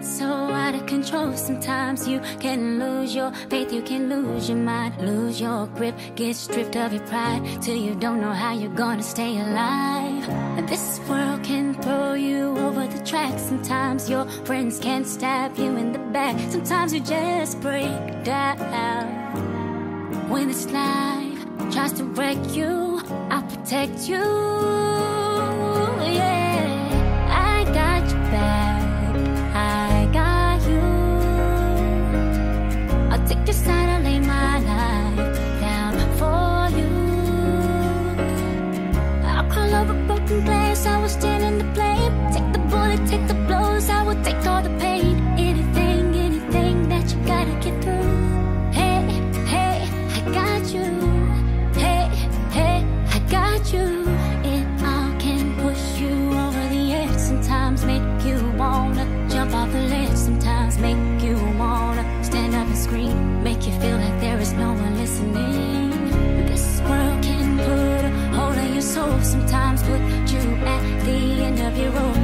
get so out of control. Sometimes you can lose your faith, you can lose your mind, lose your grip, get stripped of your pride till you don't know how you're gonna stay alive. This world can throw you over the track. Sometimes your friends can stab you in the back. Sometimes you just break down. When this life tries to break you, I'll protect you. I was standing to blame. Take the bullet, take the sometimes put you at the end of your rope.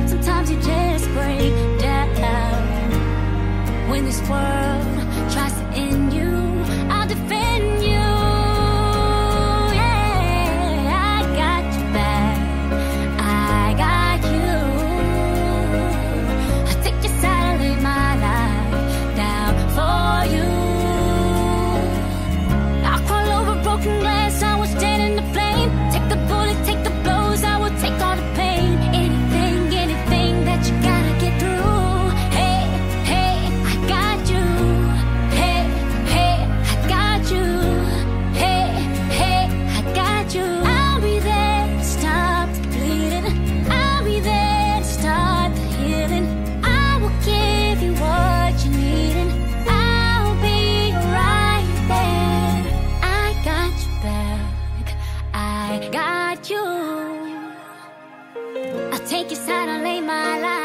got you. I'll take your side, I'll lay my life.